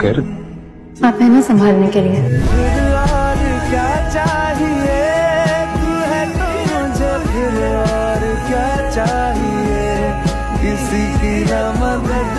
कर। आप है ना संभालने के लिए। मुझे क्या चाहिए किसी की मदद